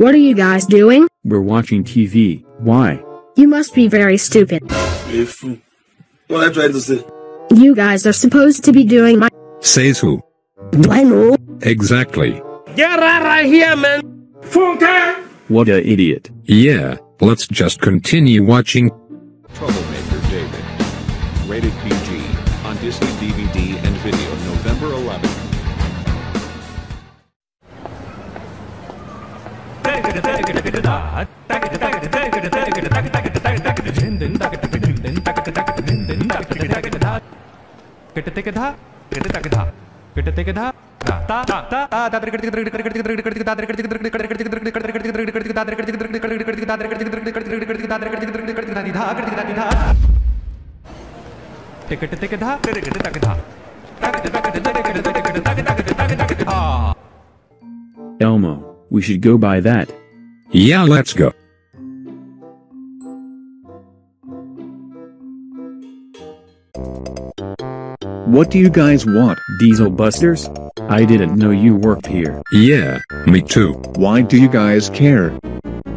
What are you guys doing? We're watching TV. Why? You must be very stupid. You fool. What am I trying to say? You guys are supposed to be doing my. Says who? Do I know? Exactly. Get out right here, man. Funke. What a idiot. Yeah, let's just continue watching. Troublemaker David. Rated PG. On Disney DVD and video November 11th. Elmo, we should go buy that. Yeah, let's go. What do you guys want? Diesel Busters? I didn't know you worked here. Yeah, me too. Why do you guys care?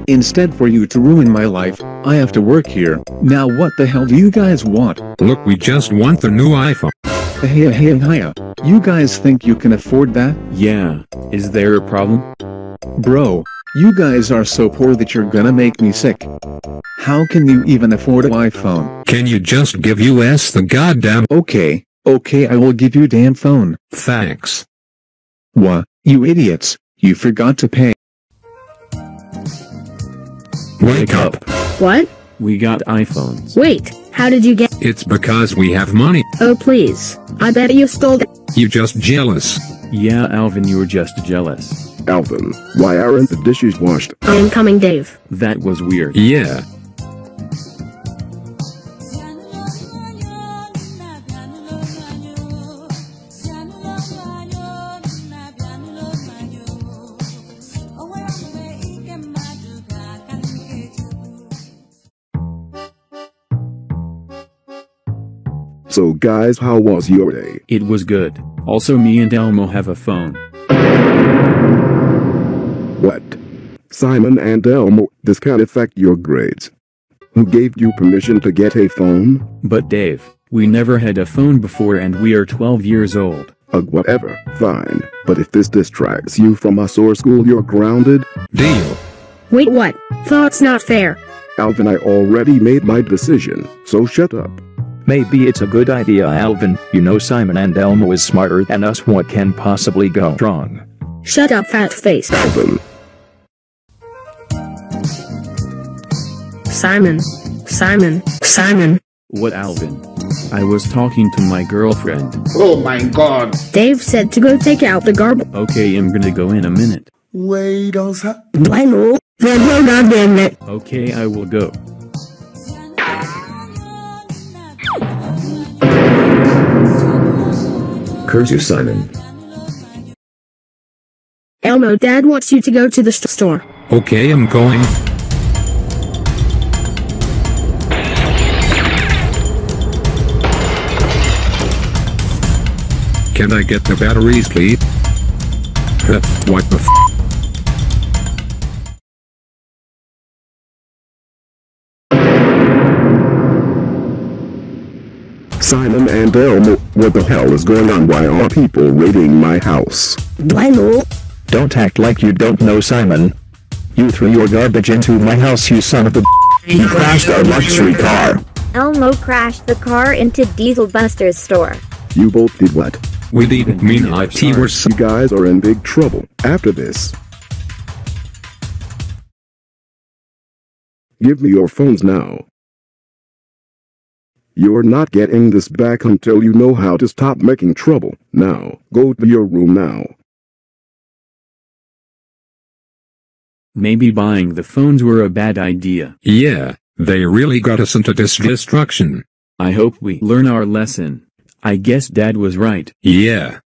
Instead for you to ruin my life, I have to work here. Now what the hell do you guys want? Look, we just want the new iPhone. Hey hey hey You guys think you can afford that? Yeah, is there a problem? Bro, you guys are so poor that you're gonna make me sick. How can you even afford an iPhone? Can you just give us the goddamn Okay, okay I will give you damn phone. thanks? What, you idiots, you forgot to pay. Wake up. What? We got iPhones. Wait, how did you get. It's because we have money. Oh, please. I bet you stole it. You just jealous. Yeah, Alvin, you're just jealous. Alvin, why aren't the dishes washed? I am coming, Dave. That was weird. Yeah. So guys, how was your day? It was good. Also, me and Elmo have a phone. What? Simon and Elmo, this can affect your grades. Who gave you permission to get a phone? But Dave, we never had a phone before and we are 12 years old. Ugh, whatever, fine. But if this distracts you from us or school, you're grounded. Deal. Wait, what? Thought's not fair. Alvin, I already made my decision, so shut up. Maybe it's a good idea, Alvin. You know Simon and Elmo is smarter than us. What can possibly go wrong? Shut up, fat face. Alvin, Simon. Simon. Simon. What, Alvin? I was talking to my girlfriend. Oh my god. Dave said to go take out the garbage. Okay, I'm gonna go in a minute. Wait on sa- Do I know? Then no goddamn it. Okay, I will go. Curse you, Simon. Elmo, Dad wants you to go to the st- store. Okay, I'm going. Can I get the batteries, please? Huh, what the f? Simon and Elmo, what the hell is going on? Why are people raiding my house? Do I know? Don't act like you don't know Simon. You threw your garbage into my house, you son of a. He crashed our luxury car. Elmo crashed the car into Diesel Buster's store. You both did what? We didn't mean IT were s- You guys are in big trouble after this. Give me your phones now. You're not getting this back until you know how to stop making trouble. Now, go to your room now. Maybe buying the phones were a bad idea. Yeah, they really got us into this destruction. I hope we learn our lesson. I guess Dad was right. Yeah.